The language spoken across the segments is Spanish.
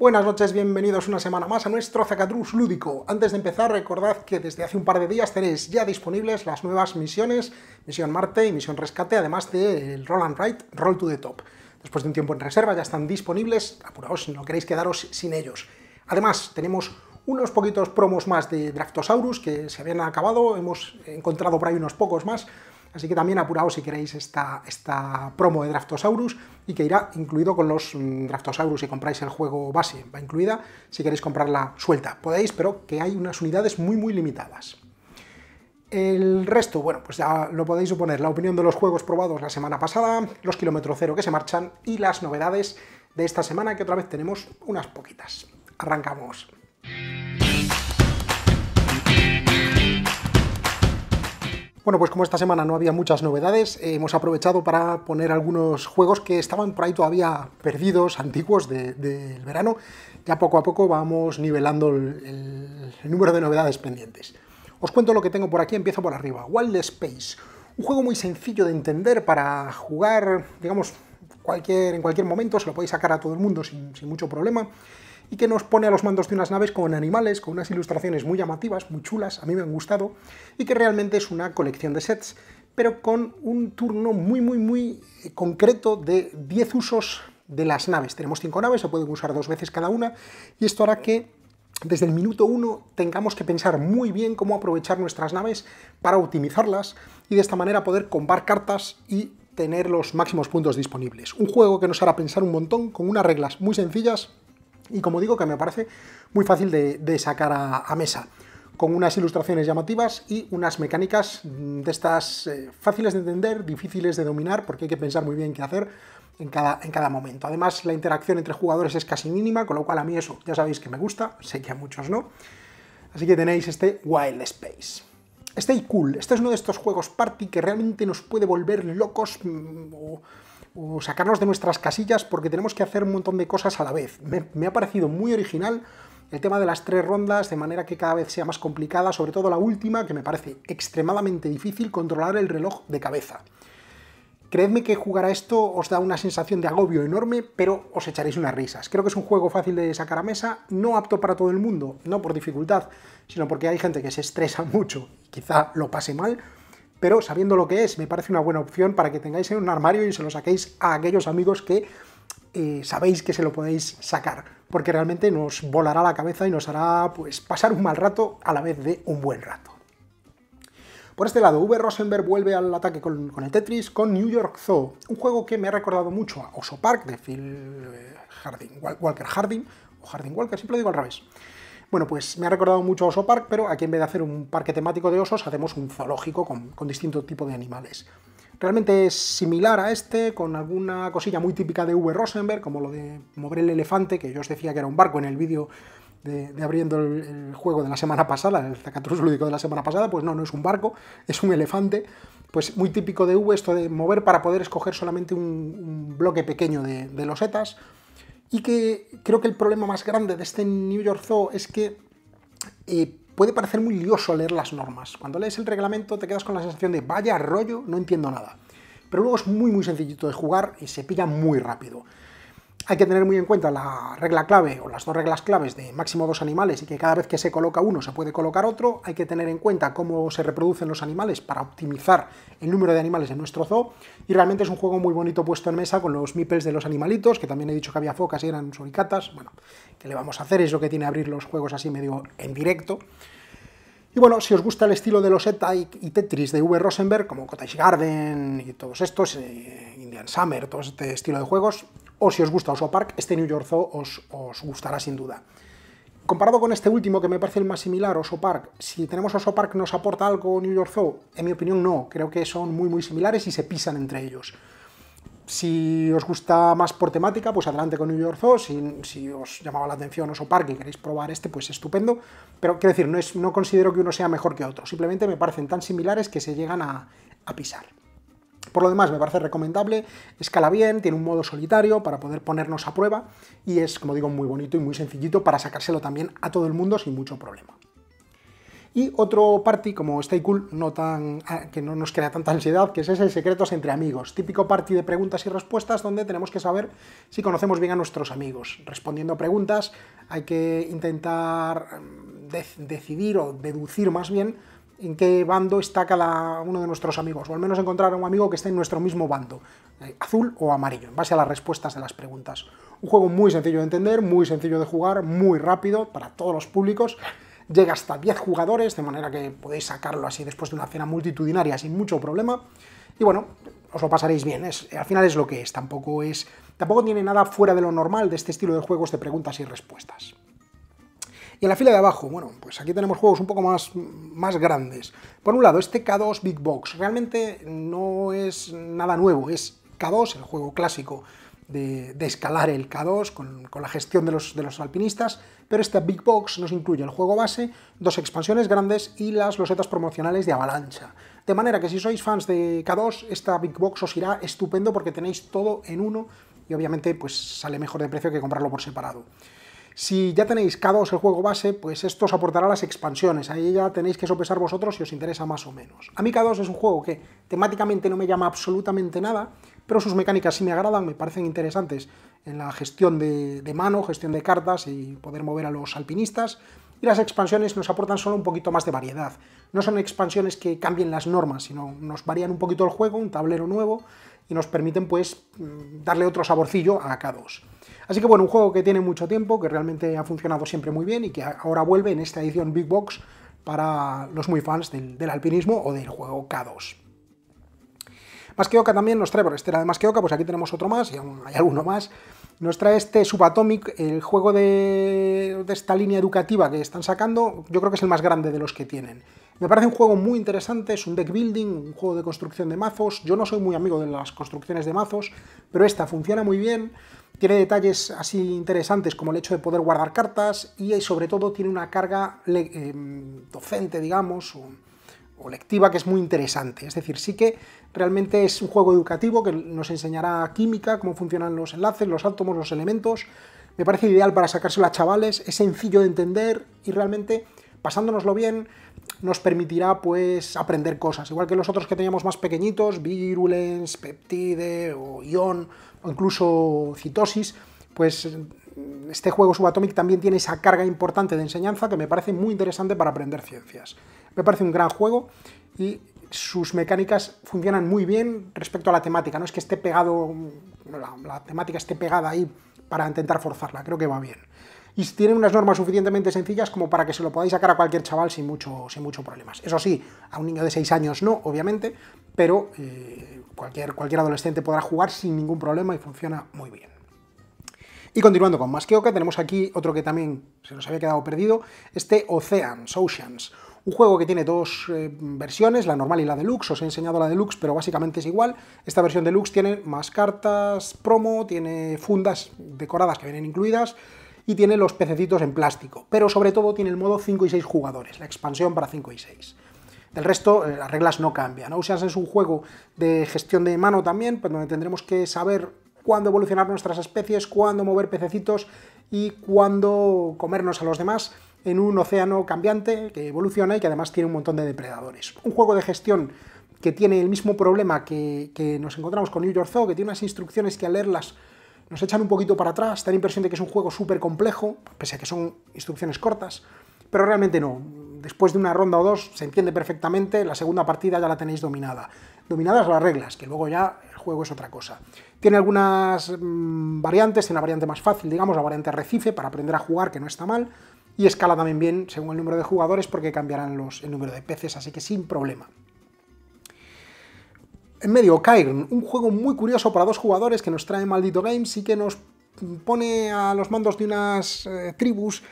Buenas noches, bienvenidos una semana más a nuestro Zacatrus lúdico. Antes de empezar, recordad que desde hace un par de días tenéis ya disponibles las nuevas misiones, Misión Marte y Misión Rescate, además del Roll and Ride, Roll to the Top. Después de un tiempo en reserva ya están disponibles, apuraos si no queréis quedaros sin ellos. Además, tenemos unos poquitos promos más de Draftosaurus que se habían acabado, hemos encontrado por ahí unos pocos más, Así que también apuraos si queréis esta, esta promo de Draftosaurus y que irá incluido con los mm, Draftosaurus si compráis el juego base, va incluida si queréis comprarla suelta. Podéis, pero que hay unas unidades muy muy limitadas. El resto, bueno, pues ya lo podéis suponer, la opinión de los juegos probados la semana pasada, los kilómetros cero que se marchan y las novedades de esta semana que otra vez tenemos unas poquitas. Arrancamos. Bueno, pues como esta semana no había muchas novedades, eh, hemos aprovechado para poner algunos juegos que estaban por ahí todavía perdidos, antiguos del verano. Ya poco a poco vamos nivelando el, número de novedades pendientes. Os cuento lo que tengo por aquí, empiezo por arriba. Wild Space, un juego muy sencillo de entender para jugar, digamos, cualquier, en cualquier momento, se lo podéis sacar a todo el mundo sin, sin mucho problema y que nos pone a los mandos de unas naves con animales, con unas ilustraciones muy llamativas, muy chulas, a mí me han gustado, y que realmente es una colección de sets, pero con un turno muy, muy, muy concreto de 10 usos de las naves. Tenemos 5 naves, se pueden usar dos veces cada una, y esto hará que desde el minuto 1 tengamos que pensar muy bien cómo aprovechar nuestras naves para optimizarlas y de esta manera poder comprar cartas y tener los máximos puntos disponibles. Un juego que nos hará pensar un montón con unas reglas muy sencillas y como digo que me parece muy fácil de, sacar a, mesa, con unas ilustraciones llamativas y unas mecánicas de estas eh, fáciles de entender, difíciles de dominar, porque hay que pensar muy bien qué hacer en cada, en cada momento. Además, la interacción entre jugadores es casi mínima, con lo cual a mí eso ya sabéis que me gusta, sé que a muchos no. Así que tenéis este Wild Space. Stay Cool, este es uno de estos juegos party que realmente nos puede volver locos mm, o sacarnos de nuestras casillas porque tenemos que hacer un montón de cosas a la vez. Me, ha parecido muy original el tema de las tres rondas, de manera que cada vez sea más complicada, sobre todo la última, que me parece extremadamente difícil controlar el reloj de cabeza. Creedme que jugar a esto os da una sensación de agobio enorme, pero os echaréis unas risas. Creo que es un juego fácil de sacar a mesa, no apto para todo el mundo, no por dificultad, sino porque hay gente que se estresa mucho y quizá lo pase mal, pero sabiendo lo que es, me parece una buena opción para que tengáis en un armario y se lo saquéis a aquellos amigos que eh, sabéis que se lo podéis sacar, porque realmente nos volará la cabeza y nos hará pues, pasar un mal rato a la vez de un buen rato. Por este lado, V. Rosenberg vuelve al ataque con, el Tetris con New York Zoo, un juego que me ha recordado mucho a Oso Park de Phil eh, Harding, Walker Harding, o Harding Walker, siempre lo digo al revés. Bueno, pues me ha recordado mucho Oso Park, pero aquí en vez de hacer un parque temático de osos, hacemos un zoológico con, distinto tipo de animales. Realmente es similar a este, con alguna cosilla muy típica de V. Rosenberg, como lo de mover el elefante, que yo os decía que era un barco en el vídeo de, abriendo el, juego de la semana pasada, el Zacatrus lúdico de la semana pasada, pues no, no es un barco, es un elefante, pues muy típico de V esto de mover para poder escoger solamente un, bloque pequeño de, de losetas, y que creo que el problema más grande de este New York Zoo es que eh, puede parecer muy lioso leer las normas. Cuando lees el reglamento te quedas con la sensación de vaya rollo, no entiendo nada. Pero luego es muy muy sencillito de jugar y se pilla muy rápido. Hay que tener muy en cuenta la regla clave o las dos reglas claves de máximo dos animales y que cada vez que se coloca uno se puede colocar otro. Hay que tener en cuenta cómo se reproducen los animales para optimizar el número de animales en nuestro zoo. Y realmente es un juego muy bonito puesto en mesa con los meeples de los animalitos, que también he dicho que había focas y eran suricatas. Bueno, ¿qué le vamos a hacer? Es lo que tiene abrir los juegos así medio en directo. Y bueno, si os gusta el estilo de los ETA y, Tetris de V. Rosenberg, como Cottage Garden y todos estos, eh, Indian Summer, todo este estilo de juegos, o si os gusta Oso Park, este New York Zoo os, gustará sin duda. Comparado con este último, que me parece el más similar, Oso Park, si tenemos Oso Park, ¿nos aporta algo New York Zoo? En mi opinión, no. Creo que son muy, muy similares y se pisan entre ellos. Si os gusta más por temática, pues adelante con New York Zoo. Si, os llamaba la atención Oso Park y queréis probar este, pues estupendo. Pero quiero decir, no, no considero que uno sea mejor que otro. Simplemente me parecen tan similares que se llegan a pisar. Por lo demás, me parece recomendable, escala bien, tiene un modo solitario para poder ponernos a prueba y es, como digo, muy bonito y muy sencillito para sacárselo también a todo el mundo sin mucho problema. Y otro party como Stay Cool, no tan, ah, que no nos crea tanta ansiedad, que es ese Secretos entre amigos. Típico party de preguntas y respuestas donde tenemos que saber si conocemos bien a nuestros amigos. Respondiendo a preguntas hay que intentar mm, decidir o deducir más bien en qué bando está cada uno de nuestros amigos, o al menos encontrar a un amigo que esté en nuestro mismo bando, eh, azul o amarillo, en base a las respuestas de las preguntas. Un juego muy sencillo de entender, muy sencillo de jugar, muy rápido para todos los públicos llega hasta 10 jugadores, de manera que podéis sacarlo así después de una cena multitudinaria sin mucho problema. Y bueno, os lo pasaréis bien, es, al final es lo que es, tampoco, es, tampoco tiene nada fuera de lo normal de este estilo de juegos de preguntas y respuestas. Y en la fila de abajo, bueno, pues aquí tenemos juegos un poco más, más grandes. Por un lado, este K2 Big Box realmente no es nada nuevo, es K2, el juego clásico de, escalar el K2 con, la gestión de los, de los, alpinistas, pero este Big Box nos incluye el juego base, dos expansiones grandes y las losetas promocionales de avalancha. De manera que si sois fans de K2, esta Big Box os irá estupendo porque tenéis todo en uno y obviamente pues sale mejor de precio que comprarlo por separado. Si ya tenéis K2 el juego base, pues esto os aportará las expansiones, ahí ya tenéis que sopesar vosotros si os interesa más o menos. A mí K2 es un juego que temáticamente no me llama absolutamente nada, pero sus mecánicas sí me agradan, me parecen interesantes en la gestión de, mano, gestión de cartas y poder mover a los alpinistas. Y las expansiones nos aportan solo un poquito más de variedad. No son expansiones que cambien las normas, sino nos varían un poquito el juego, un tablero nuevo, y nos permiten pues mm, darle otro saborcillo a K2. Así que bueno, un juego que tiene mucho tiempo, que realmente ha funcionado siempre muy bien y que ahora vuelve en esta edición Big Box para los muy fans del, alpinismo o del juego K2. Masqueoka también nos trae, por este era de Masqueoka, pues aquí tenemos otro más, y hay alguno más. Nos trae este Subatomic, el juego de, esta línea educativa que están sacando, yo creo que es el más grande de los que tienen. Me parece un juego muy interesante, es un deck building, un juego de construcción de mazos. Yo no soy muy amigo de las construcciones de mazos, pero esta funciona muy bien. Tiene detalles así interesantes como el hecho de poder guardar cartas y sobre todo tiene una carga eh, docente, digamos, lectiva que es muy interesante. Es decir, sí que realmente es un juego educativo que nos enseñará química, cómo funcionan los enlaces, los átomos, los elementos. Me parece ideal para sacárselo a chavales, es sencillo de entender y realmente pasándonoslo bien nos permitirá pues aprender cosas, igual que los otros que teníamos más pequeñitos, virulence, peptide o ion o incluso citosis, pues este juego subatomic también tiene esa carga importante de enseñanza que me parece muy interesante para aprender ciencias. Me parece un gran juego y sus mecánicas funcionan muy bien respecto a la temática. No es que esté pegado, la, temática esté pegada ahí para intentar forzarla, creo que va bien. Y tiene unas normas suficientemente sencillas como para que se lo podáis sacar a cualquier chaval sin mucho, sin mucho problemas. Eso sí, a un niño de 6 años no, obviamente, pero eh, cualquier, cualquier adolescente podrá jugar sin ningún problema y funciona muy bien. Y continuando con más que Oca, tenemos aquí otro que también se nos había quedado perdido, este Oceans, Oceans, un juego que tiene dos eh, versiones, la normal y la deluxe, os he enseñado la deluxe, pero básicamente es igual. Esta versión deluxe tiene más cartas promo, tiene fundas decoradas que vienen incluidas, y tiene los pececitos en plástico, pero sobre todo tiene el modo 5 y 6 jugadores, la expansión para 5 y 6. Del resto, eh, las reglas no cambian. Oceans es un juego de gestión de mano también, pues donde tendremos que saber cuándo evolucionar nuestras especies, cuándo mover pececitos y cuándo comernos a los demás en un océano cambiante que evoluciona y que además tiene un montón de depredadores. Un juego de gestión que tiene el mismo problema que, nos encontramos con New York Zoo, que tiene unas instrucciones que al leerlas nos echan un poquito para atrás, da la impresión de que es un juego súper complejo, pese a que son instrucciones cortas, pero realmente no. Después de una ronda o dos se entiende perfectamente, la segunda partida ya la tenéis dominada. Dominadas las reglas, que luego ya el juego es otra cosa. Tiene algunas mm, variantes, tiene una variante más fácil, digamos, la variante Recife, para aprender a jugar, que no está mal, y escala también bien según el número de jugadores porque cambiarán los, el número de peces, así que sin problema. En medio, Cairn, un juego muy curioso para dos jugadores que nos trae Maldito Games y que nos pone a los mandos de unas eh, tribus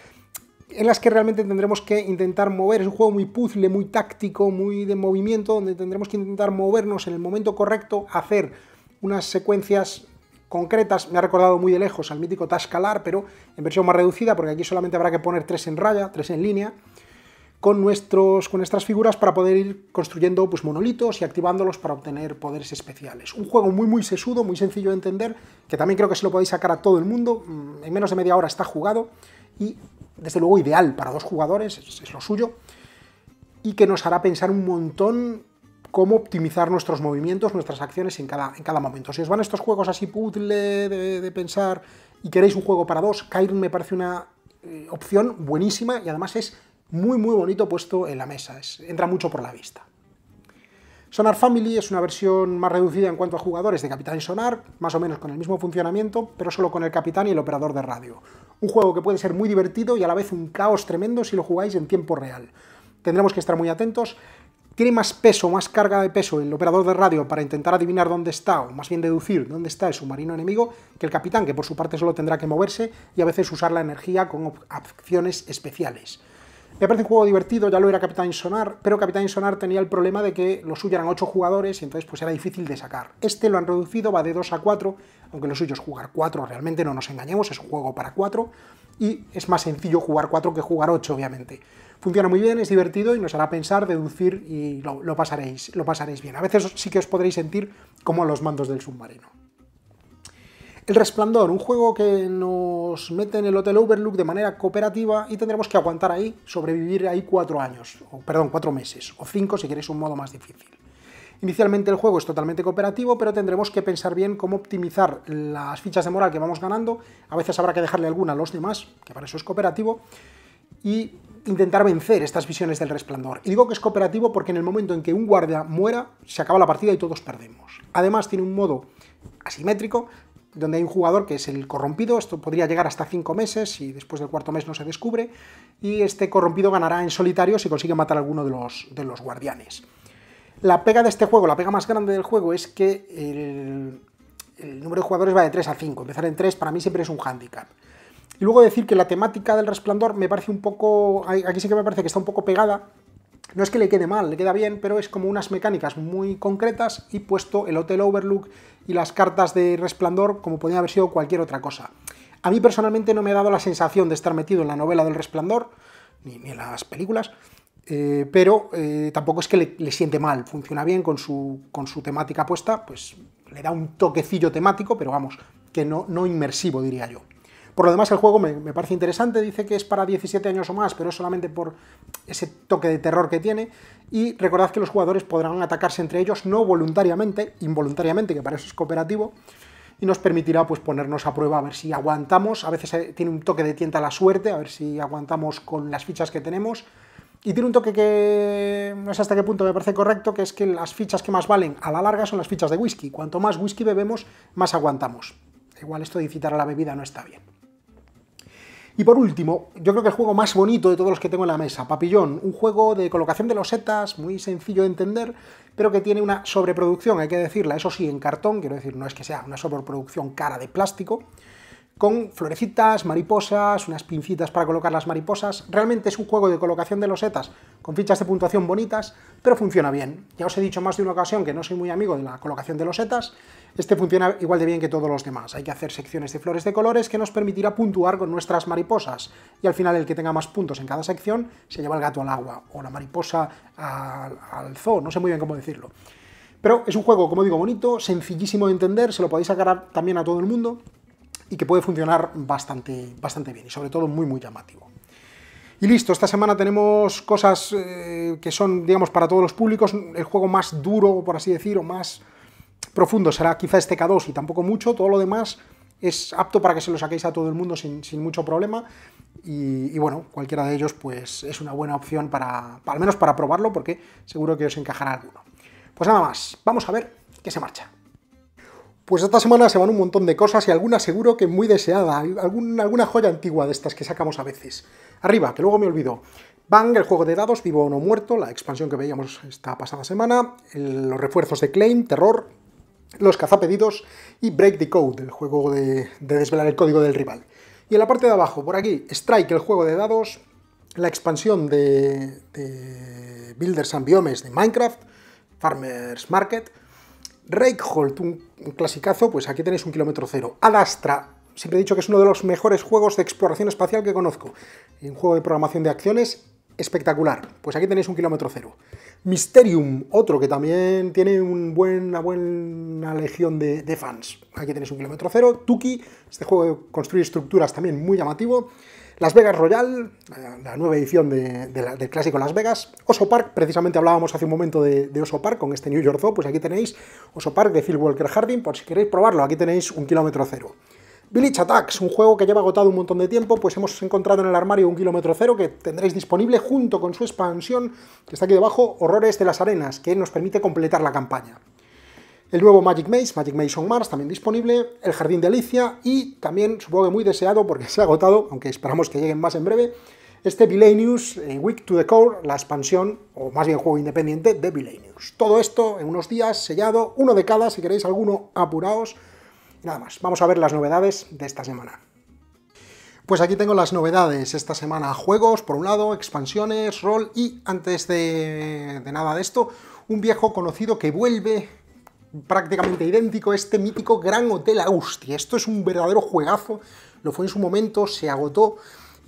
en las que realmente tendremos que intentar mover. Es un juego muy puzzle, muy táctico, muy de movimiento, donde tendremos que intentar movernos en el momento correcto, hacer unas secuencias concretas, me ha recordado muy de lejos al mítico Tascalar, pero en versión más reducida, porque aquí solamente habrá que poner tres en raya, tres en línea, con, nuestros, con nuestras figuras para poder ir construyendo pues, monolitos y activándolos para obtener poderes especiales. Un juego muy muy sesudo, muy sencillo de entender, que también creo que se lo podéis sacar a todo el mundo, mm, en menos de media hora está jugado y desde luego ideal para dos jugadores, es, lo suyo. y que nos hará pensar un montón cómo optimizar nuestros movimientos, nuestras acciones en cada, en cada momento. Si os van estos juegos así puzzle de, pensar y queréis un juego para dos, Kair me parece una eh, opción buenísima y además es muy muy bonito puesto en la mesa, entra mucho por la vista. Sonar Family es una versión más reducida en cuanto a jugadores de Capitán Sonar, más o menos con el mismo funcionamiento, pero solo con el capitán y el operador de radio. Un juego que puede ser muy divertido y a la vez un caos tremendo si lo jugáis en tiempo real. Tendremos que estar muy atentos. Tiene más peso, más carga de peso el operador de radio para intentar adivinar dónde está, o más bien deducir dónde está el submarino enemigo, que el capitán, que por su parte solo tendrá que moverse y a veces usar la energía con acciones especiales. Me parece un juego divertido, ya lo era Capitán Sonar, pero Capitán Sonar tenía el problema de que lo suyo eran 8 jugadores y entonces pues era difícil de sacar. Este lo han reducido, va de 2 a 4, aunque lo suyo es jugar 4, realmente no nos engañemos, es un juego para 4 y es más sencillo jugar 4 que jugar 8, obviamente. Funciona muy bien, es divertido y nos hará pensar, deducir y lo, lo, pasaréis, lo pasaréis bien. A veces sí que os podréis sentir como los mandos del submarino. El Resplandor, un juego que nos mete en el Hotel Overlook de manera cooperativa y tendremos que aguantar ahí, sobrevivir ahí cuatro años, o perdón, cuatro meses, o cinco si queréis un modo más difícil. Inicialmente el juego es totalmente cooperativo, pero tendremos que pensar bien cómo optimizar las fichas de moral que vamos ganando. A veces habrá que dejarle alguna a los demás, que para eso es cooperativo, y intentar vencer estas visiones del resplandor. Y digo que es cooperativo porque en el momento en que un guardia muera, se acaba la partida y todos perdemos. Además tiene un modo asimétrico donde hay un jugador que es el corrompido, esto podría llegar hasta 5 meses y después del cuarto mes no se descubre, y este corrompido ganará en solitario si consigue matar a alguno de los, de los guardianes. La pega de este juego, la pega más grande del juego es que el, el número de jugadores va de 3 a 5, empezar en 3 para mí siempre es un hándicap. Y luego decir que la temática del resplandor me parece un poco, aquí sí que me parece que está un poco pegada, no es que le quede mal, le queda bien, pero es como unas mecánicas muy concretas y puesto el Hotel Overlook y las cartas de resplandor como podría haber sido cualquier otra cosa. A mí personalmente no me ha dado la sensación de estar metido en la novela del resplandor, ni, en las películas, eh, pero eh, tampoco es que le, siente mal, funciona bien con su, con su temática puesta, pues le da un toquecillo temático, pero vamos, que no, no inmersivo diría yo. Por lo demás, el juego me, parece interesante, dice que es para 17 años o más, pero es solamente por ese toque de terror que tiene. Y recordad que los jugadores podrán atacarse entre ellos no voluntariamente, involuntariamente, que para eso es cooperativo, y nos permitirá pues, ponernos a prueba a ver si aguantamos. A veces eh, tiene un toque de tienta la suerte, a ver si aguantamos con las fichas que tenemos. Y tiene un toque que no sé hasta qué punto me parece correcto, que es que las fichas que más valen a la larga son las fichas de whisky. Cuanto más whisky bebemos, más aguantamos. Igual esto de incitar a la bebida no está bien. Y por último, yo creo que el juego más bonito de todos los que tengo en la mesa, Papillón, un juego de colocación de losetas, muy sencillo de entender, pero que tiene una sobreproducción, hay que decirla, eso sí, en cartón, quiero decir, no es que sea una sobreproducción cara de plástico, con florecitas, mariposas, unas pincitas para colocar las mariposas. Realmente es un juego de colocación de losetas con fichas de puntuación bonitas, pero funciona bien. Ya os he dicho más de una ocasión que no soy muy amigo de la colocación de losetas. Este funciona igual de bien que todos los demás. Hay que hacer secciones de flores de colores que nos permitirá puntuar con nuestras mariposas. Y al final el que tenga más puntos en cada sección se lleva el gato al agua, o la mariposa al, al zoo, no sé muy bien cómo decirlo. Pero es un juego, como digo, bonito, sencillísimo de entender, se lo podéis sacar también a todo el mundo y que puede funcionar bastante, bastante bien y sobre todo muy muy llamativo. Y listo, esta semana tenemos cosas eh, que son, digamos, para todos los públicos. El juego más duro, por así decir, o más profundo será quizá este K2 y tampoco mucho. Todo lo demás es apto para que se lo saquéis a todo el mundo sin, mucho problema. Y, y, bueno, cualquiera de ellos pues es una buena opción para, al menos para probarlo, porque seguro que os encajará alguno. Pues nada más, vamos a ver qué se marcha. Pues esta semana se van un montón de cosas y alguna seguro que muy deseada, alguna joya antigua de estas que sacamos a veces. Arriba, que luego me olvido. Bang, el juego de dados, vivo o no muerto, la expansión que veíamos esta pasada semana, los refuerzos de Claim, Terror, los cazapedidos y Break the Code, el juego de, desvelar el código del rival. Y en la parte de abajo, por aquí, Strike, el juego de dados, la expansión de, de Builders and Biomes de Minecraft, Farmers Market, Reikholt, un, clasicazo, pues aquí tenéis un kilómetro cero. Adastra, siempre he dicho que es uno de los mejores juegos de exploración espacial que conozco. Un juego de programación de acciones espectacular. Pues aquí tenéis un kilómetro cero. Mysterium, otro que también tiene un una buena legión de, fans. Aquí tenéis un kilómetro cero. Tuki, este juego de construir estructuras también muy llamativo. Las Vegas Royal, la nueva edición del clásico Las Vegas. Oso Park, precisamente hablábamos hace un momento de, Oso Park con este New York Zoo, pues aquí tenéis Oso Park de Phil Walker Harding, por si queréis probarlo, aquí tenéis un kilómetro cero. Village Attacks, un juego que lleva agotado un montón de tiempo, pues hemos encontrado en el armario un kilómetro cero que tendréis disponible junto con su expansión, que está aquí debajo, Horrores de las Arenas, que nos permite completar la campaña. El nuevo Magic Maze, Magic Maze on Mars, también disponible, El Jardín de Alicia y también, supongo que muy deseado porque se ha agotado, aunque esperamos que lleguen más en breve, este Villainius eh, Week to the Core, la expansión, o más bien juego independiente de Villainius. Todo esto en unos días, sellado, uno de cada, si queréis alguno, apuraos, nada más, vamos a ver las novedades de esta semana. Pues aquí tengo las novedades esta semana. Juegos, por un lado, expansiones, rol y, antes de, nada de esto, un viejo conocido que vuelve prácticamente idéntico, este mítico Gran Hotel Austin. Esto es un verdadero juegazo, lo fue en su momento, se agotó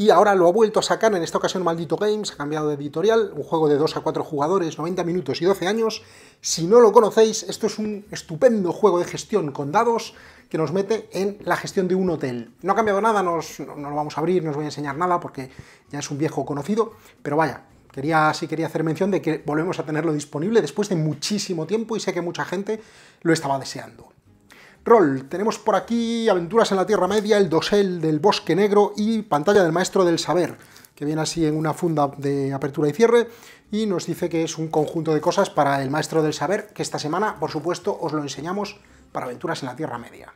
y ahora lo ha vuelto a sacar, en esta ocasión Maldito Games, ha cambiado de editorial, un juego de 2 a 4 jugadores, 90 minutos y 12 años. Si no lo conocéis, esto es un estupendo juego de gestión con dados, que nos mete en la gestión de un hotel. No ha cambiado nada, no, lo vamos a abrir, no os voy a enseñar nada porque ya es un viejo conocido, pero vaya, quería, sí quería hacer mención de que volvemos a tenerlo disponible después de muchísimo tiempo y sé que mucha gente lo estaba deseando. Rol, tenemos por aquí Aventuras en la Tierra Media, el dosel del Bosque Negro y Pantalla del Maestro del Saber, que viene así en una funda de apertura y cierre y nos dice que es un conjunto de cosas para el Maestro del Saber, que esta semana, por supuesto, os lo enseñamos para Aventuras en la Tierra Media.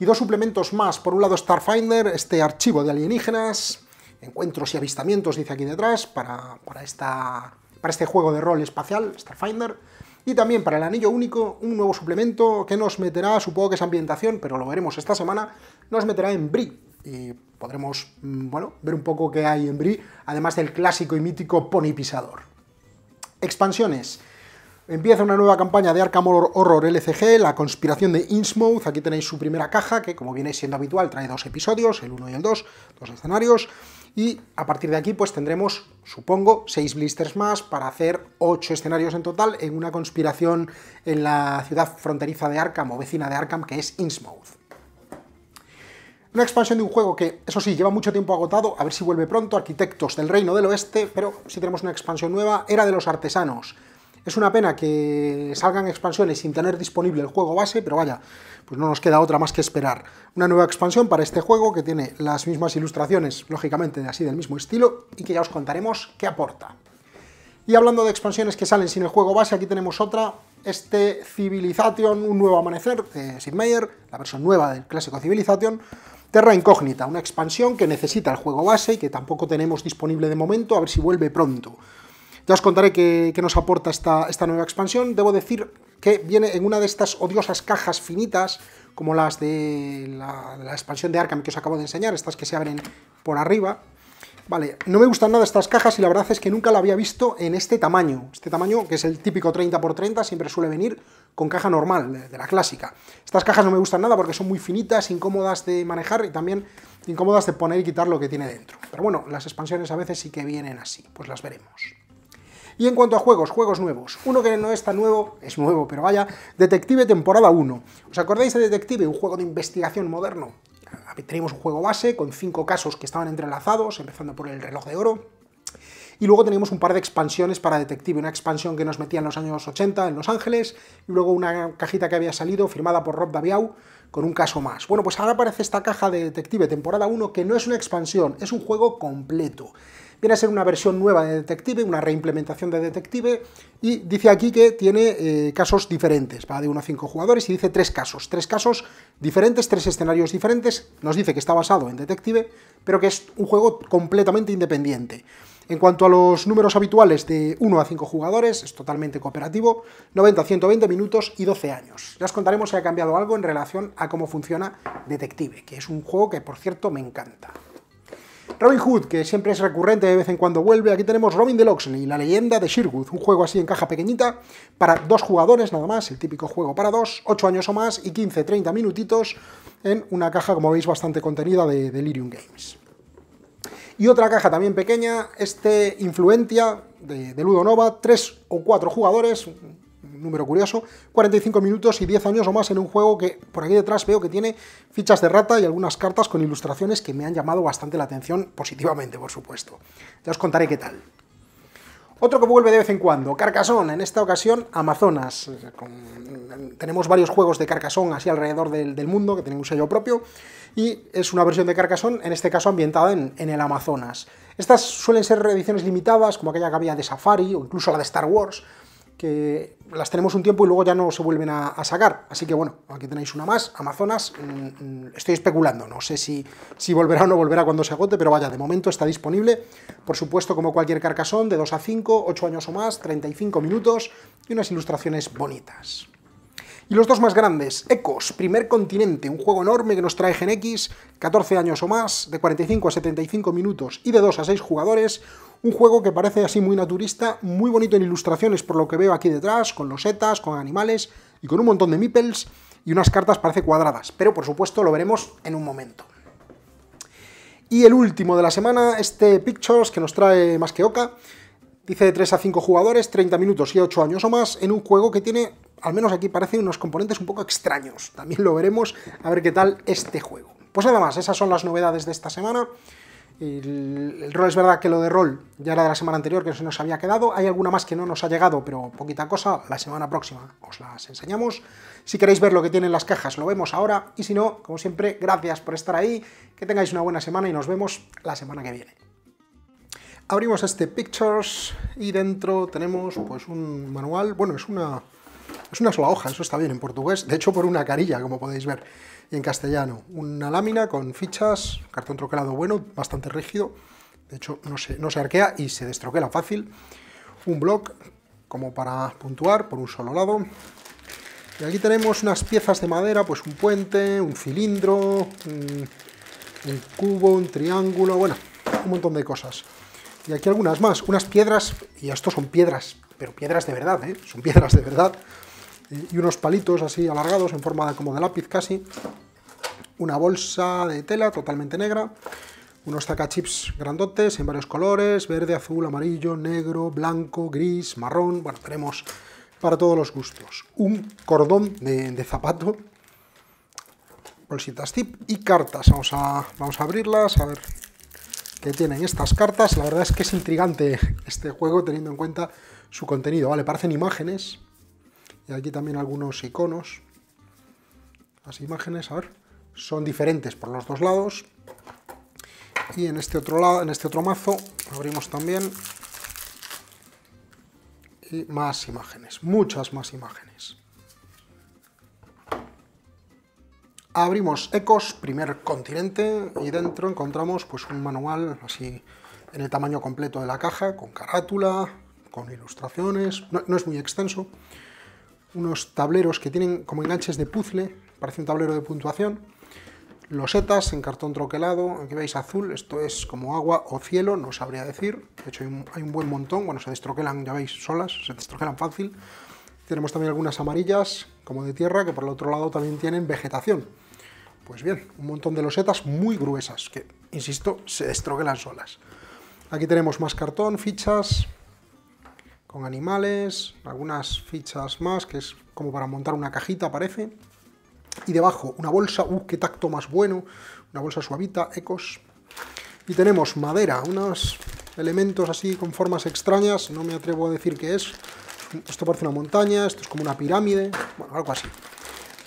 Y dos suplementos más, por un lado Starfinder, este archivo de alienígenas, encuentros y avistamientos, dice aquí detrás, para, esta, para este juego de rol espacial, Starfinder, y también para el anillo único, un nuevo suplemento que nos meterá, supongo que es ambientación, pero lo veremos esta semana, nos meterá en Bri. Y podremos, mm, bueno, ver un poco qué hay en Bri, además del clásico y mítico Pony Pisador. Expansiones. Empieza una nueva campaña de Arkham Horror LCG, la conspiración de Innsmouth. Aquí tenéis su primera caja, que como viene siendo habitual, trae dos episodios, el 1 y el 2, dos escenarios. Y a partir de aquí, pues tendremos, supongo, seis blisters más para hacer ocho escenarios en total en una conspiración en la ciudad fronteriza de Arkham o vecina de Arkham, que es Innsmouth. Una expansión de un juego que, eso sí, lleva mucho tiempo agotado, a ver si vuelve pronto, Arquitectos del Reino del Oeste, pero si tenemos una expansión nueva, Era de los Artesanos. Es una pena que salgan expansiones sin tener disponible el juego base, pero vaya, pues no nos queda otra más que esperar. Una nueva expansión para este juego que tiene las mismas ilustraciones, lógicamente así del mismo estilo, y que ya os contaremos qué aporta. Y hablando de expansiones que salen sin el juego base, aquí tenemos otra, este Civilization, un nuevo amanecer de Sid Meier, la versión nueva del clásico Civilization, Terra Incógnita, una expansión que necesita el juego base y que tampoco tenemos disponible de momento, a ver si vuelve pronto. Ya os contaré qué, nos aporta esta, nueva expansión. Debo decir que viene en una de estas odiosas cajas finitas, como las de la, expansión de Arkham que os acabo de enseñar, estas que se abren por arriba. Vale, no me gustan nada estas cajas y la verdad es que nunca la había visto en este tamaño. Este tamaño, que es el típico 30x30, siempre suele venir con caja normal, de la clásica. Estas cajas no me gustan nada porque son muy finitas, incómodas de manejar y también incómodas de poner y quitar lo que tiene dentro. Pero bueno, las expansiones a veces sí que vienen así, pues las veremos. Y en cuanto a juegos, juegos nuevos. Uno que no es tan nuevo, es nuevo, pero vaya, Detective temporada 1. ¿Os acordáis de Detective, un juego de investigación moderno? Teníamos un juego base con cinco casos que estaban entrelazados, empezando por el reloj de oro. Y luego teníamos un par de expansiones para Detective, una expansión que nos metía en los años 80 en Los Ángeles, y luego una cajita que había salido firmada por Rob Daviau con un caso más. Bueno, pues ahora aparece esta caja de Detective temporada 1 que no es una expansión, es un juego completo. Viene a ser una versión nueva de Detective, una reimplementación de Detective, y dice aquí que tiene eh, casos diferentes, va de 1 a 5 jugadores, y dice tres casos, tres casos diferentes, tres escenarios diferentes, nos dice que está basado en Detective, pero que es un juego completamente independiente. En cuanto a los números habituales de 1 a 5 jugadores, es totalmente cooperativo, 90 a 120 minutos y 12 años. Ya os contaremos si ha cambiado algo en relación a cómo funciona Detective, que es un juego que, por cierto, me encanta. Robin Hood, que siempre es recurrente, de vez en cuando vuelve. Aquí tenemos Robin de Loxley, la leyenda de Sherwood, un juego así en caja pequeñita, para dos jugadores nada más, el típico juego para dos, 8 años o más y 15-30 minutitos en una caja, como veis, bastante contenida de Delirium Games. Y otra caja también pequeña, este Influentia de, de Ludonova, tres o cuatro jugadores, número curioso, 45 minutos y 10 años o más en un juego que por aquí detrás veo que tiene fichas de rata y algunas cartas con ilustraciones que me han llamado bastante la atención, positivamente, por supuesto. Ya os contaré qué tal. Otro que vuelve de vez en cuando, Carcassonne, en esta ocasión Amazonas. tenemos varios juegos de Carcassonne así alrededor del, mundo que tienen un sello propio y es una versión de Carcassonne, en este caso ambientada en, en, el Amazonas. Estas suelen ser ediciones limitadas, como aquella que había de Safari o incluso la de Star Wars, que las tenemos un tiempo y luego ya no se vuelven a, sacar. Así que bueno, aquí tenéis una más, Amazonas, mm, mm, estoy especulando, no sé si, si volverá o no volverá cuando se agote, pero vaya, de momento está disponible, por supuesto como cualquier carcasón, de 2 a 5, 8 años o más, 35 minutos y unas ilustraciones bonitas. Y los dos más grandes, Ecos, Primer Continente, un juego enorme que nos trae Gen X, 14 años o más, de 45 a 75 minutos y de 2 a 6 jugadores, un juego que parece así muy naturista, muy bonito en ilustraciones por lo que veo aquí detrás, con los setas, con animales y con un montón de meeples y unas cartas parece cuadradas, pero por supuesto lo veremos en un momento. Y el último de la semana, este Pictures que nos trae más que Oca, dice de 3 a 5 jugadores, 30 minutos y 8 años o más, en un juego que tiene, al menos aquí parece, unos componentes un poco extraños. También lo veremos, a ver qué tal este juego. Pues nada más, esas son las novedades de esta semana. El, rol es verdad que lo de rol ya era de la semana anterior, que se nos había quedado. Hay alguna más que no nos ha llegado, pero poquita cosa. La semana próxima os las enseñamos. Si queréis ver lo que tienen las cajas, lo vemos ahora. Y si no, como siempre, gracias por estar ahí. Que tengáis una buena semana y nos vemos la semana que viene. Abrimos este Pictures y dentro tenemos pues un manual. Bueno, es una, es una sola hoja, eso está bien en portugués. De hecho, por una carilla, como podéis ver y en castellano. Una lámina con fichas, cartón troquelado bueno, bastante rígido, de hecho no se, no se arquea y se destroquela fácil. Un block como para puntuar por un solo lado. Y aquí tenemos unas piezas de madera, pues un puente, un cilindro, un, un cubo, un triángulo, bueno, un montón de cosas. Y aquí algunas más, unas piedras, y esto son piedras, pero piedras de verdad, ¿eh? son piedras de verdad, y unos palitos así alargados en forma de, como de lápiz casi, una bolsa de tela totalmente negra, unos chips grandotes en varios colores, verde, azul, amarillo, negro, blanco, gris, marrón, bueno, tenemos para todos los gustos. Un cordón de, zapato, bolsitas tip y cartas. Vamos a, vamos a abrirlas, a ver qué tienen estas cartas. La verdad es que es intrigante este juego teniendo en cuenta su contenido. Vale, parecen imágenes, y aquí también algunos iconos. Las imágenes, a ver, son diferentes por los dos lados. Y en este otro lado, en este otro mazo, abrimos también y más imágenes, muchas más imágenes. Abrimos Ecos, primer continente, y dentro encontramos pues un manual así en el tamaño completo de la caja, con carátula, con ilustraciones, no es muy extenso, unos tableros que tienen como enganches de puzzle, parece un tablero de puntuación, losetas en cartón troquelado, aquí veis azul, esto es como agua o cielo, no sabría decir, de hecho hay un, buen montón, bueno, se destroquelan, ya veis, solas, se destroquelan fácil. Tenemos también algunas amarillas, como de tierra, que por el otro lado también tienen vegetación. Pues bien, un montón de losetas muy gruesas, que, insisto, se destroquelan solas. Aquí tenemos más cartón, fichas, con animales, algunas fichas más, que es como para montar una cajita, parece. Y debajo una bolsa, ¡uh, qué tacto más bueno! Una bolsa suavita, ecos. Y tenemos madera, unos elementos así con formas extrañas, no me atrevo a decir qué es. Esto parece una montaña, esto es como una pirámide, bueno, algo así.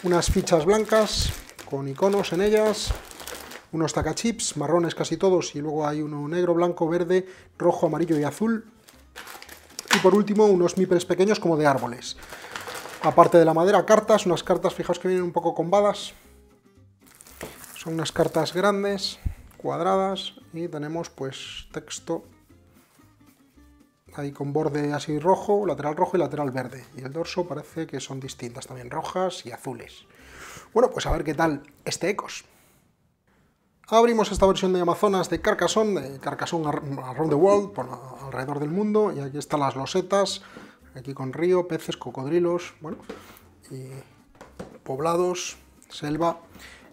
Unas fichas blancas con iconos en ellas, unos tacachips, marrones casi todos, y luego hay uno negro, blanco, verde, rojo, amarillo y azul, y por último, unos mipels pequeños como de árboles. Aparte de la madera, cartas, unas cartas, fijaos que vienen un poco combadas. Son unas cartas grandes, cuadradas, y tenemos pues texto ahí con borde así rojo, lateral rojo y lateral verde. Y el dorso parece que son distintas también, rojas y azules. Bueno, pues a ver qué tal este Ecos. Abrimos esta versión de Amazonas de Carcassonne, de Carcassonne Around the World, por alrededor del mundo, y aquí están las losetas, aquí con río, peces, cocodrilos, bueno, y poblados, selva,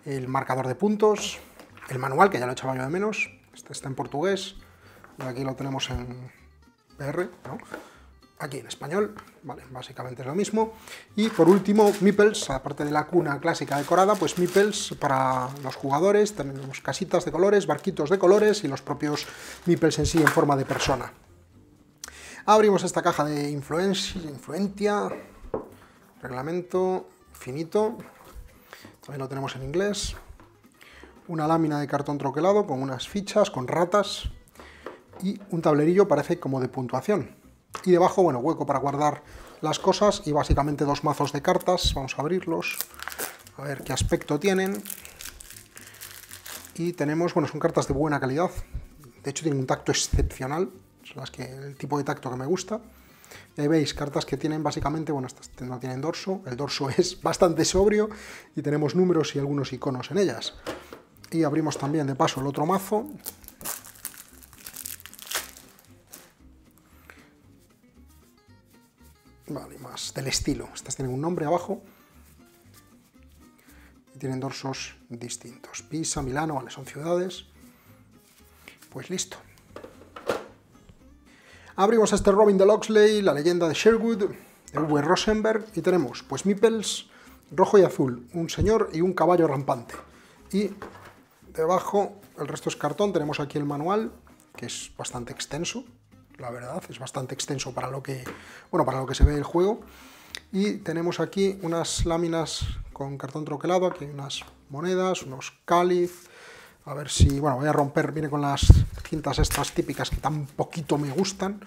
el marcador de puntos, el manual, que ya lo echaba yo de menos, Este está en portugués, y aquí lo tenemos en PR, ¿no? Aquí en español, vale, básicamente es lo mismo. Y por último, Meeples, aparte de la cuna clásica decorada, pues Meeples para los jugadores, tenemos casitas de colores, barquitos de colores y los propios Meeples en sí en forma de persona. Abrimos esta caja de influencia, reglamento finito, también lo tenemos en inglés, una lámina de cartón troquelado con unas fichas, con ratas y un tablerillo parece como de puntuación. Y debajo, bueno, hueco para guardar las cosas y básicamente dos mazos de cartas. Vamos a abrirlos, a ver qué aspecto tienen. Y tenemos, bueno, son cartas de buena calidad. De hecho, tienen un tacto excepcional. Son las que, el tipo de tacto que me gusta. Y ahí veis, cartas que tienen básicamente, bueno, estas no tienen dorso. El dorso es bastante sobrio y tenemos números y algunos iconos en ellas. Y abrimos también, de paso, el otro mazo. Del estilo. Estas tienen un nombre abajo. Y tienen dorsos distintos. Pisa, Milano, vale, son ciudades. Pues listo. Abrimos este Robin de Loxley, la leyenda de Sherwood, de V. Rosenberg, y tenemos, pues, Meeples, rojo y azul, un señor y un caballo rampante. Y debajo, el resto es cartón, tenemos aquí el manual, que es bastante extenso, la verdad, es bastante extenso para lo que, bueno, para lo que se ve el juego. Y tenemos aquí unas láminas con cartón troquelado, aquí unas monedas, unos cáliz, a ver si, bueno, voy a romper, viene con las cintas estas típicas que tan poquito me gustan,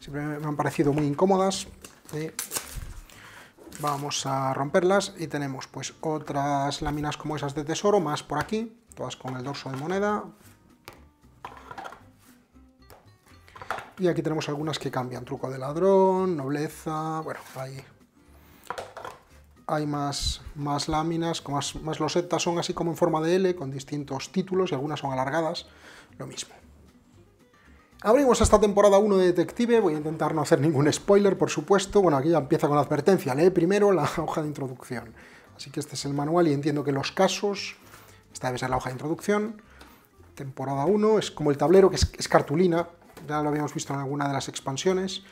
siempre me han parecido muy incómodas. vamos a romperlas y tenemos pues otras láminas como esas de tesoro, más por aquí, todas con el dorso de moneda, Y aquí tenemos algunas que cambian, truco de ladrón, nobleza, bueno, hay, hay más, más láminas, más, más losetas, son así como en forma de L, con distintos títulos, y algunas son alargadas, lo mismo. Abrimos esta temporada 1 de Detective, voy a intentar no hacer ningún spoiler, por supuesto. Bueno, aquí ya empieza con la advertencia, lee primero la hoja de introducción. Así que este es el manual y entiendo que los casos, esta debe ser la hoja de introducción. Temporada 1, es como el tablero, que es cartulina, ya lo habíamos visto en alguna de las expansiones.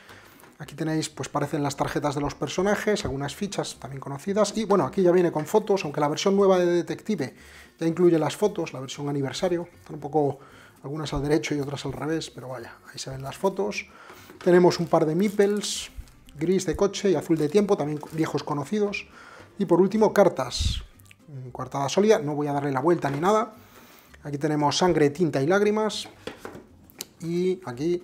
Aquí tenéis, pues parecen las tarjetas de los personajes, algunas fichas también conocidas, y bueno, aquí ya viene con fotos, aunque la versión nueva de Detective ya incluye las fotos, la versión aniversario, están un poco algunas al derecho y otras al revés, pero vaya, ahí se ven las fotos. Tenemos un par de meeples, gris de coche y azul de tiempo, también viejos conocidos. Y por último, cartas, cuartada sólida, no voy a darle la vuelta ni nada. Aquí tenemos sangre, tinta y lágrimas, y aquí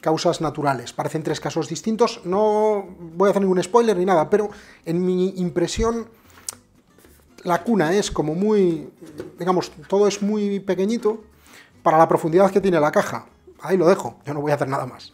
causas naturales. Parecen tres casos distintos, no voy a hacer ningún spoiler ni nada, pero en mi impresión la cuna es como muy, digamos, todo es muy pequeñito para la profundidad que tiene la caja. Ahí lo dejo, yo no voy a hacer nada más.